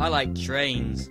I like trains.